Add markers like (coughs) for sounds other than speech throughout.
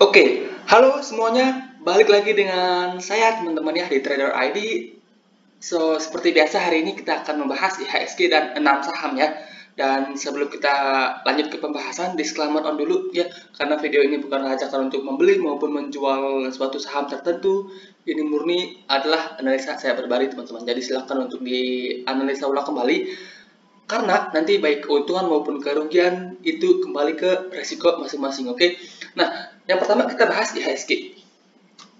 Oke, halo semuanya, balik lagi dengan saya teman-teman ya di Trader ID. So, seperti biasa hari ini kita akan membahas IHSG dan 6 saham ya. Dan sebelum kita lanjut ke pembahasan, disclaimer on dulu ya, karena video ini bukan ajakan untuk membeli maupun menjual suatu saham tertentu. Ini murni adalah analisa saya pribadi teman-teman. Jadi silakan untuk dianalisa ulang kembali karena nanti baik keuntungan maupun kerugian itu kembali ke resiko masing-masing oke okay? nah yang pertama kita bahas IHSG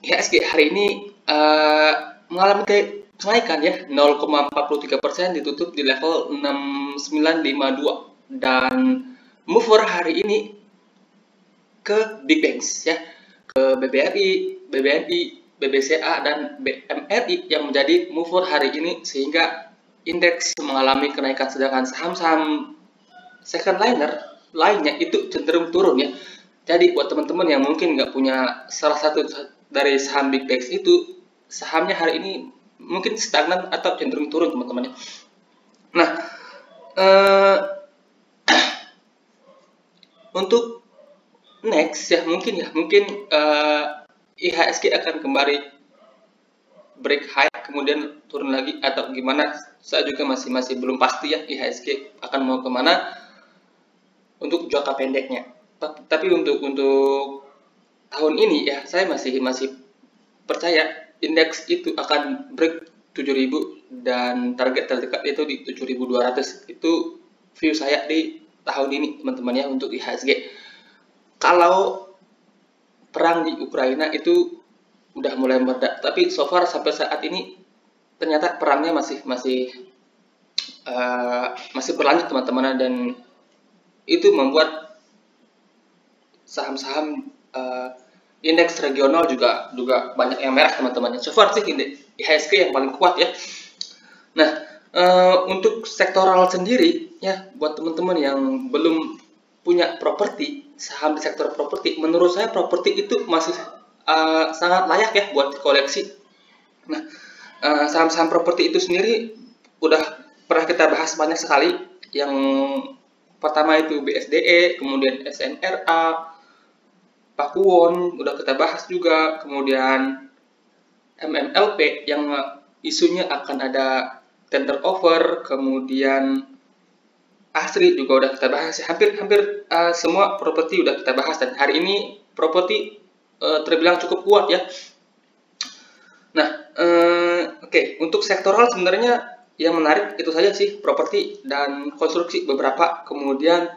IHSG hari ini uh, mengalami kenaikan ya 0,43% ditutup di level 6952 dan mover hari ini ke Big Banks ya. Ke BBRI, BBNI, BBCA dan BMRI yang menjadi mover hari ini sehingga indeks mengalami kenaikan sedangkan saham-saham second liner lainnya itu cenderung turun ya. Jadi buat teman-teman yang mungkin nggak punya salah satu dari saham big banks itu sahamnya hari ini mungkin stagnan atau cenderung turun teman-teman ya. Nah, uh, (clears throat) untuk next ya mungkin ya mungkin eh, IHSG akan kembali break high kemudian turun lagi atau gimana saya juga masih masih belum pasti ya IHSG akan mau ke mana untuk jangka pendeknya tapi untuk untuk tahun ini ya saya masih masih percaya indeks itu akan break 7000 dan target terdekat itu di 7200 itu view saya di tahun ini teman-teman ya untuk IHSG kalau perang di Ukraina itu udah mulai meredak tapi so far sampai saat ini ternyata perangnya masih masih uh, masih berlanjut teman-teman dan itu membuat saham-saham uh, indeks regional juga juga banyak yang merah teman-teman. So far sih indeks IHSG yang paling kuat ya. Nah uh, untuk sektoral sendiri ya buat teman-teman yang belum punya properti saham di sektor properti, menurut saya properti itu masih uh, sangat layak ya buat koleksi. Nah saham-saham properti itu sendiri udah pernah kita bahas banyak sekali. Yang pertama itu BSDE, kemudian SNRA, Pakuwon, udah kita bahas juga. Kemudian MMLP yang isunya akan ada tender offer, kemudian Asri juga udah kita bahas. Hampir-hampir uh, semua properti udah kita bahas dan hari ini properti uh, terbilang cukup kuat ya. Nah, uh, Oke, untuk sektoral sebenarnya yang menarik itu saja sih properti dan konstruksi beberapa. Kemudian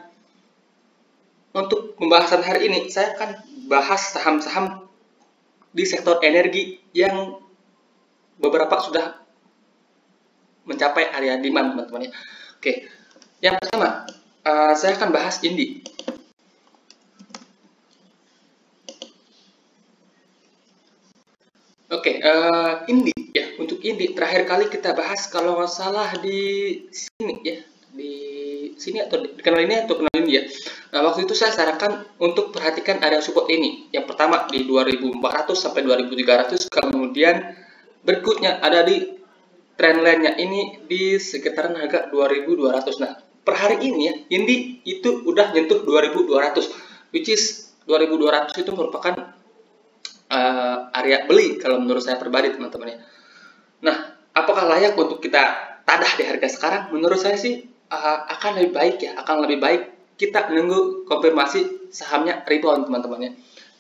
untuk pembahasan hari ini saya akan bahas saham-saham di sektor energi yang beberapa sudah mencapai area demand teman-teman ya. Oke, yang pertama uh, saya akan bahas Indi. Oke, uh, Indi untuk ini terakhir kali kita bahas kalau salah di sini ya di sini atau di kanal ini atau kanal ya. Nah, waktu itu saya sarankan untuk perhatikan area support ini. Yang pertama di 2400 sampai 2300, kemudian berikutnya ada di trend line-nya ini di sekitaran harga 2200. Nah, per hari ini ya, ini itu udah nyentuh 2200 which is 2200 itu merupakan uh, area beli kalau menurut saya pribadi teman-teman ya. Nah, apakah layak untuk kita tadah di harga sekarang? Menurut saya sih uh, akan lebih baik ya, akan lebih baik kita menunggu konfirmasi sahamnya rebound teman-teman ya.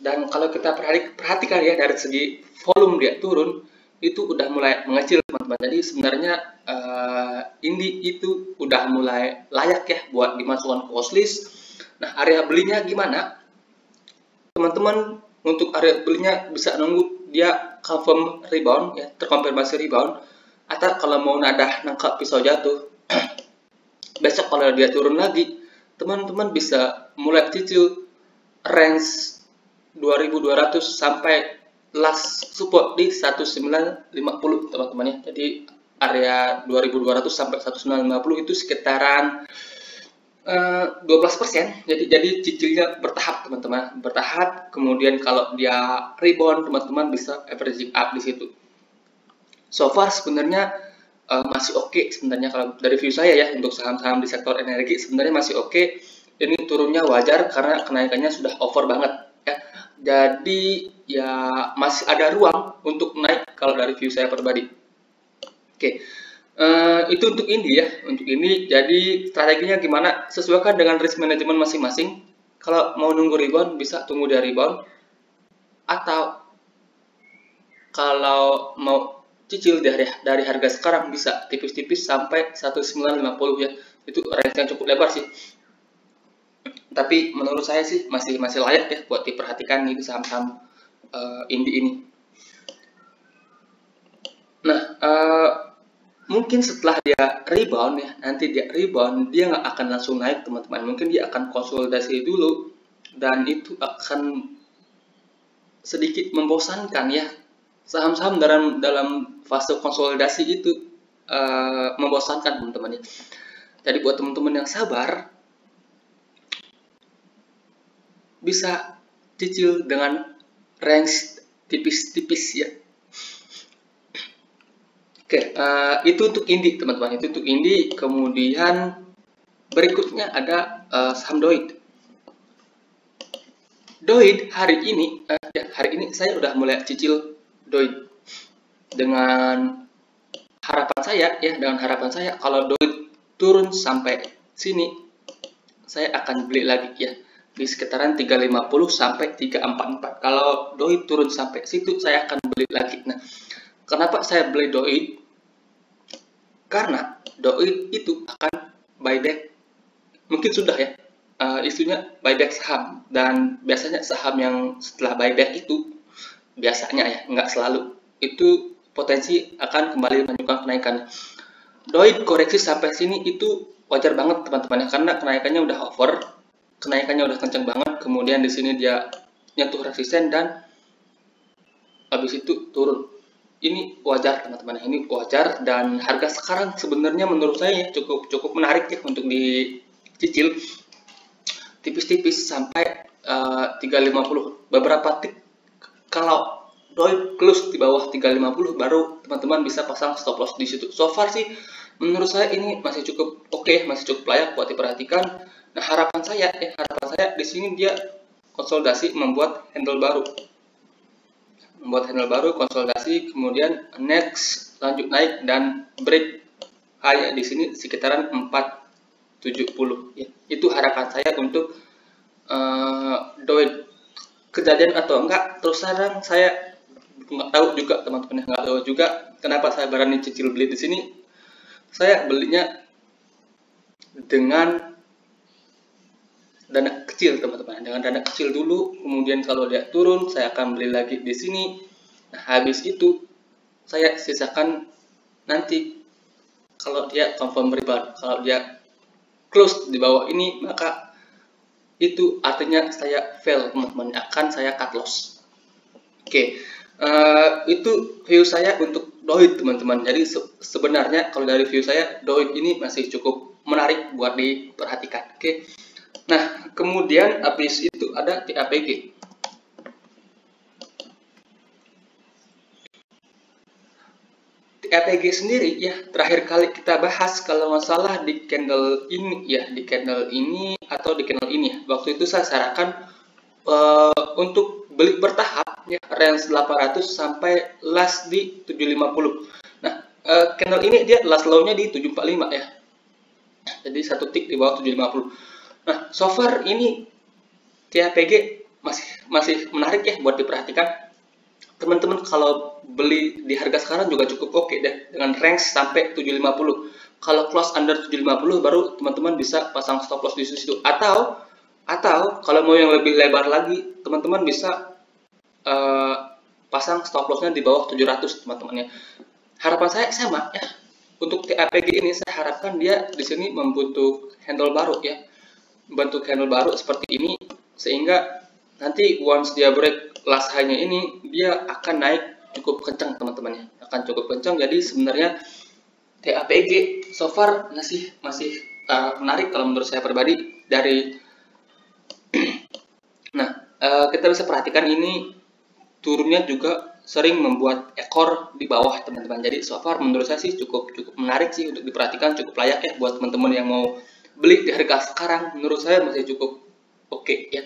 Dan kalau kita perhatikan ya dari segi volume dia turun, itu udah mulai mengecil teman-teman. Jadi sebenarnya uh, ini itu udah mulai layak ya buat dimasukkan ke watchlist. Nah, area belinya gimana? Teman-teman untuk area belinya bisa nunggu dia confirm rebound ya terkonfirmasi rebound atau kalau mau nadah nangkap pisau jatuh (clears throat) besok kalau dia turun lagi teman-teman bisa mulai cicil range 2200 sampai last support di 1950 teman-teman ya jadi area 2200 sampai 1950 itu sekitaran 12%. Eh, jadi jadi cicilnya bertahap teman-teman, bertahap. Kemudian kalau dia rebound teman-teman bisa averaging up di situ. So far sebenarnya uh, masih oke okay, sebenarnya kalau dari view saya ya untuk saham-saham di sektor energi sebenarnya masih oke. Okay. Ini turunnya wajar karena kenaikannya sudah over banget ya. jadi ya masih ada ruang untuk naik kalau dari view saya pribadi oke uh, itu untuk ini ya untuk ini jadi strateginya gimana sesuaikan dengan risk management masing-masing kalau mau nunggu rebound bisa tunggu dari rebound atau kalau mau cicil dari dari harga sekarang bisa tipis-tipis sampai 1950 ya. Itu range yang cukup lebar sih. Tapi menurut saya sih masih masih layak ya buat diperhatikan nih saham-saham uh, indie ini. Nah uh, mungkin setelah dia rebound ya nanti dia rebound dia nggak akan langsung naik teman-teman. Mungkin dia akan konsolidasi dulu dan itu akan sedikit membosankan ya saham-saham dalam dalam fase konsolidasi itu uh, membosankan teman-teman ya. Jadi buat teman-teman yang sabar bisa cicil dengan range tipis-tipis ya. Oke, uh, itu untuk indi teman-teman. Itu untuk indi. Kemudian berikutnya ada uh, saham doid. Doid hari ini, uh, ya hari ini saya udah mulai cicil doi dengan harapan saya ya dengan harapan saya kalau doi turun sampai sini saya akan beli lagi ya. Di sekitaran 350 sampai 344 kalau doi turun sampai situ saya akan beli lagi. Nah kenapa saya beli doi karena doi itu akan buyback mungkin sudah ya. Uh, isunya buyback saham. Dan biasanya saham yang setelah buyback itu biasanya ya nggak selalu. Itu potensi akan kembali menunjukkan kenaikan. Doi koreksi sampai sini itu wajar banget teman-teman ya karena kenaikannya udah over kenaikannya udah kenceng banget kemudian di sini dia nyentuh resisten dan habis itu turun. Ini wajar teman-teman ini wajar dan harga sekarang sebenarnya menurut saya cukup cukup menarik ya untuk dicicil. Tipis-tipis sampai uh, 350 beberapa tik kalau doi close di bawah 350 baru teman-teman bisa pasang stop loss di situ. So far sih menurut saya ini masih cukup oke, okay, masih cukup layak buat diperhatikan. Nah, harapan saya eh harapan saya di sini dia konsolidasi membuat handle baru. Membuat handle baru, konsolidasi, kemudian next lanjut naik dan break high di sini sekitaran 470 ya. Itu harapan saya untuk uh, doi kejadian atau enggak terus terang saya nggak tahu juga teman-teman nggak tahu juga kenapa saya berani cicil beli di sini? Saya belinya dengan dana kecil teman-teman. Dengan dana kecil dulu kemudian kalau dia turun saya akan beli lagi di sini. Nah habis itu saya sisakan nanti. Kalau dia confirm rebound kalau dia close di bawah ini maka itu artinya saya fail teman-teman. Akan saya cut loss. Oke. Okay. uh, eh, itu view saya untuk doit teman-teman. Jadi se sebenarnya kalau dari view saya doit ini masih cukup menarik buat diperhatikan. Oke. Okay. nah kemudian habis itu ada TAPG EPG sendiri ya terakhir kali kita bahas kalau masalah di candle ini ya di candle ini atau di candle ini. Ya waktu itu saya sarankan uh, untuk beli bertahap ya range 800 sampai last di 750 nah uh, candle ini dia last low-nya di 745 ya. Jadi satu tick di bawah 750 nah so far ini TAPG masih masih menarik ya buat diperhatikan teman-teman kalau beli di harga sekarang juga cukup oke okay deh dengan range sampai 750 kalau close under 750 baru teman-teman bisa pasang stop loss di situ. Atau atau kalau mau yang lebih lebar lagi teman-teman bisa uh, pasang stop lossnya di bawah 700 teman-teman ya. Harapan saya sama ya. Untuk TAPG ini saya harapkan dia di sini membentuk handle baru ya. Bentuk handle baru seperti ini sehingga nanti once dia break last high-nya ini dia akan naik cukup kencang teman-teman ya akan cukup kencang jadi sebenarnya TAPG so far masih masih uh, menarik kalau menurut saya pribadi dari (clears throat) nah uh, kita bisa perhatikan ini turunnya juga sering membuat ekor di bawah teman-teman. Jadi so far menurut saya sih cukup cukup menarik sih untuk diperhatikan cukup layak ya buat teman-teman yang mau beli di harga sekarang. Menurut saya masih cukup oke okay, ya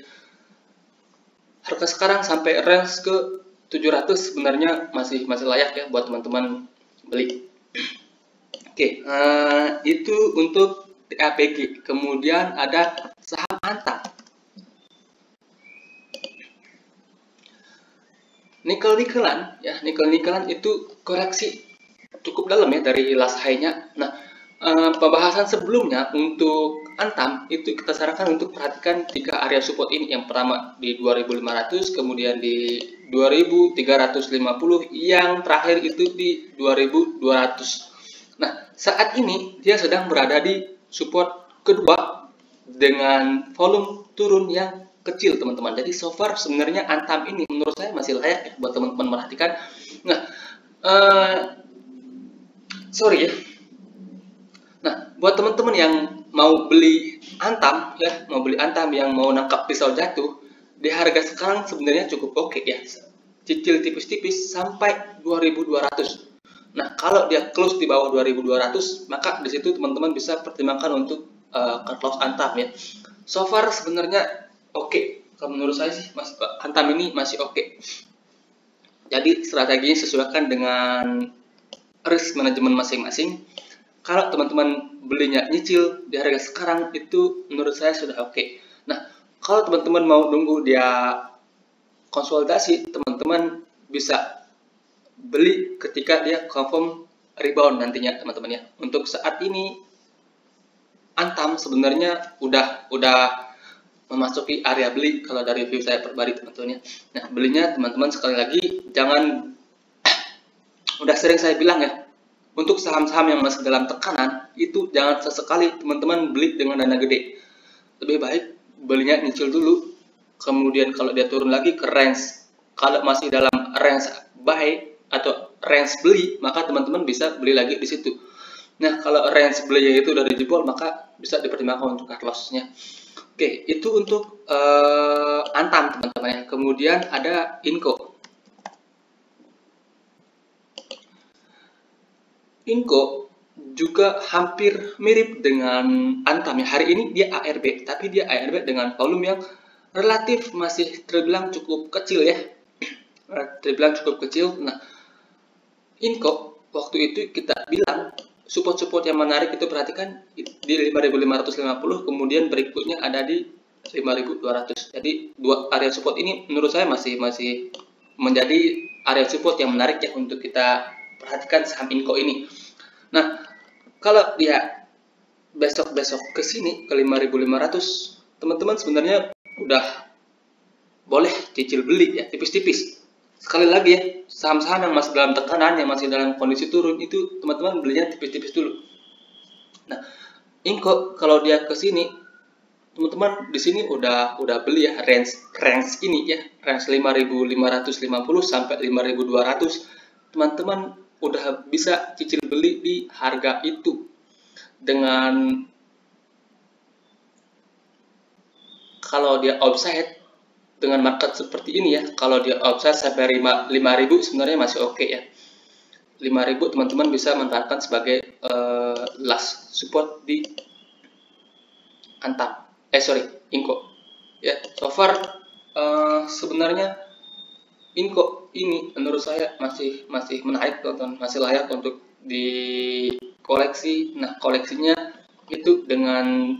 harga sekarang sampai range ke 700 sebenarnya masih masih layak ya buat teman-teman beli. Oke, uh, itu untuk TAPG. Kemudian ada saham Antam. Nikel-nikelan, ya nikel-nikelan itu koreksi cukup dalam ya dari last high-nya. Nah, uh, pembahasan sebelumnya untuk Antam itu kita sarankan untuk perhatikan tiga area support ini. Yang pertama di 2500, kemudian di 2350, yang terakhir itu di 2200. Nah, saat ini dia sedang berada di support kedua dengan volume turun yang kecil teman-teman. Jadi so far sebenarnya Antam ini menurut saya masih layak ya buat teman-teman perhatikan. Nah, uh, sorry ya. Buat teman-teman yang mau beli antam ya mau beli antam yang mau nangkap pisau jatuh di harga sekarang sebenarnya cukup oke okay, ya cicil tipis-tipis sampai 2200 nah kalau dia close di bawah 2200 maka di situ teman-teman bisa pertimbangkan untuk uh, antam ya so far sebenarnya oke okay. kalau menurut saya sih mas antam ini masih oke okay. jadi strateginya sesuaikan dengan risk manajemen masing-masing kalau teman-teman belinya nyicil di harga sekarang itu menurut saya sudah oke. Okay. Nah, kalau teman-teman mau nunggu dia konsolidasi, teman-teman bisa beli ketika dia confirm rebound nantinya teman-teman ya. Untuk saat ini Antam sebenarnya udah udah memasuki area beli kalau dari view saya pribadi teman-teman ya. Nah, belinya teman-teman sekali lagi jangan (clears throat) udah sering saya bilang ya, untuk saham-saham yang masih dalam tekanan itu jangan sesekali teman-teman beli dengan dana gede. Lebih baik belinya nyicil dulu. Kemudian kalau dia turun lagi ke range kalau masih dalam range buy atau range beli maka teman-teman bisa beli lagi di situ. Nah kalau range belinya itu udah dijebol maka bisa dipertimbangkan untuk cut lossnya. Oke itu untuk uh, antam teman-teman ya. Kemudian ada inco. Inco juga hampir mirip dengan Antam. Hari ini dia ARB, tapi dia ARB dengan volume yang relatif masih terbilang cukup kecil ya. terbilang cukup kecil. Nah, Inco waktu itu kita bilang support-support yang menarik itu perhatikan di 5550 kemudian berikutnya ada di 5200. Jadi dua area support ini menurut saya masih masih menjadi area support yang menarik ya untuk kita perhatikan saham Inco ini. Nah, kalau dia besok-besok ke sini ke 5500, teman-teman sebenarnya udah boleh cicil beli ya, tipis-tipis. Sekali lagi ya, saham-saham yang masih dalam tekanan, yang masih dalam kondisi turun itu teman-teman belinya tipis-tipis dulu. Nah, Inco kalau dia ke sini teman-teman di sini udah udah beli ya range range ini ya range 5550 sampai 5200 teman-teman udah bisa cicil beli di harga itu. Dengan kalau dia offset dengan market seperti ini ya kalau dia offset sampai 5000 sebenarnya masih oke okay ya 5000 teman-teman bisa manfaatkan sebagai uh, last support di Antam eh sorry Inco ya so far uh, sebenarnya Inco ini menurut saya masih masih menarik tonton. Masih layak untuk di koleksi nah koleksinya itu dengan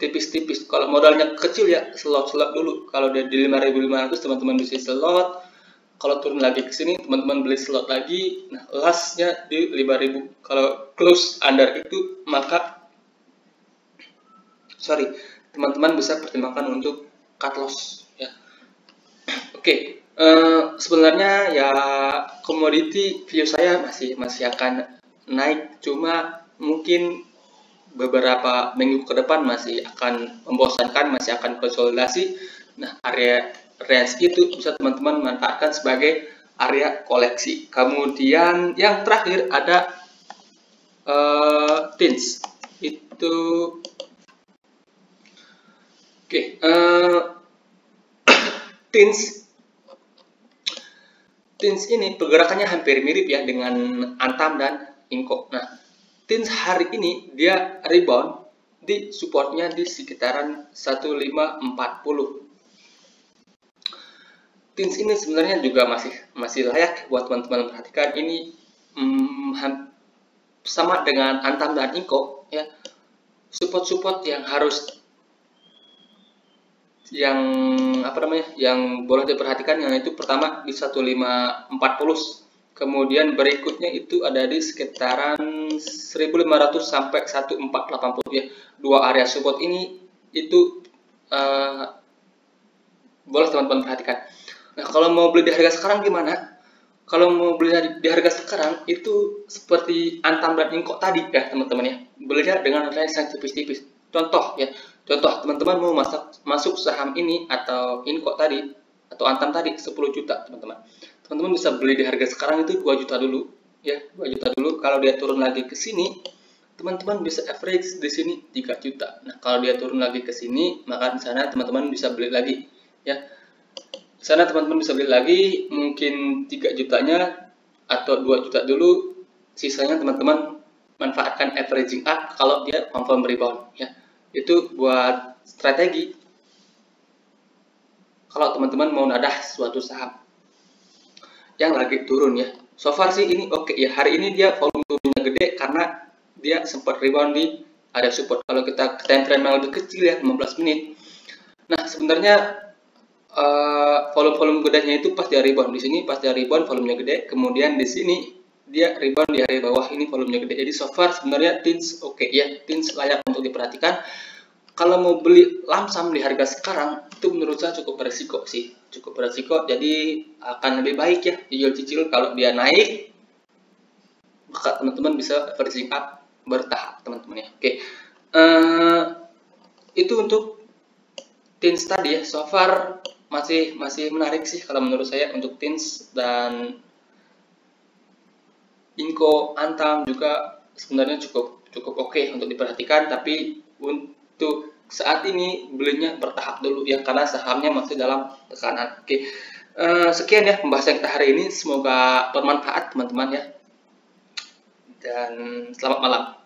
tipis-tipis. Kalau modalnya kecil ya slot-slot dulu. Kalau di 5500 teman-teman bisa slot kalau turun lagi ke sini teman-teman beli slot lagi. Nah lastnya di 5000 kalau close under itu maka sorry teman-teman bisa pertimbangkan untuk cut loss ya. (clears throat) Oke. okay. Uh, sebenarnya ya komoditi view saya masih masih akan naik. Cuma mungkin beberapa minggu ke depan masih akan membosankan masih akan konsolidasi. Nah area range itu bisa teman-teman manfaatkan sebagai area koleksi. Kemudian yang terakhir ada uh, tins itu oke (coughs) okay, uh, tins Tins ini pergerakannya hampir mirip ya dengan Antam dan Inco. Nah, Tins hari ini dia rebound di supportnya di sekitaran 1540. Tins ini sebenarnya juga masih masih layak buat teman-teman perhatikan ini hmm, sama dengan Antam dan Inko ya support-support yang harus yang apa namanya yang boleh diperhatikan yang itu pertama di 1540 kemudian berikutnya itu ada di sekitaran 1500 sampai 1480 ya dua area support ini itu uh, boleh teman-teman perhatikan. Nah kalau mau beli di harga sekarang gimana? Kalau mau beli di harga sekarang itu seperti antam dan ingkok tadi ya teman-teman ya. Belinya dengan range yang tipis-tipis. Contoh ya contoh teman-teman mau masuk masuk saham ini atau ingkok tadi atau antam tadi 10 juta teman-teman. Teman-teman bisa beli di harga sekarang itu 2 juta dulu ya 2 juta dulu. Kalau dia turun lagi ke sini teman-teman bisa average di sini 3 juta. Nah kalau dia turun lagi ke sini maka di sana teman-teman bisa beli lagi ya. Di sana teman-teman bisa beli lagi mungkin 3 jutanya atau 2 juta dulu. Sisanya teman-teman manfaatkan averaging up kalau dia confirm rebound ya itu buat strategi. Kalau teman-teman mau nadah suatu saham yang lagi turun ya. So far sih ini oke okay, ya. Hari ini dia volume gede karena dia sempat rebound di ada support. Kalau kita time frame yang lebih kecil ya 15 menit. Nah sebenarnya uh, volume-volume gedenya itu pas dia rebound. Di sini pas dia rebound volumenya gede. Kemudian di sini dia rebound di area bawah ini volumenya gede. Jadi so far sebenarnya tins oke okay, ya. Tins layak untuk diperhatikan. Kalau mau beli lamsam di harga sekarang itu menurut saya cukup beresiko sih. Cukup beresiko jadi akan lebih baik ya. Dijual cicil kalau dia naik maka teman-teman bisa averaging up bertahap teman-teman ya. Oke. Okay. uh, eh, itu untuk tins tadi ya. So far masih masih menarik sih kalau menurut saya untuk Teens dan Inko Antam juga sebenarnya cukup cukup oke okay untuk diperhatikan tapi untuk saat ini belinya bertahap dulu ya karena sahamnya masih dalam tekanan. Oke okay. eh, sekian ya pembahasan kita hari ini. Semoga bermanfaat teman-teman ya. Dan selamat malam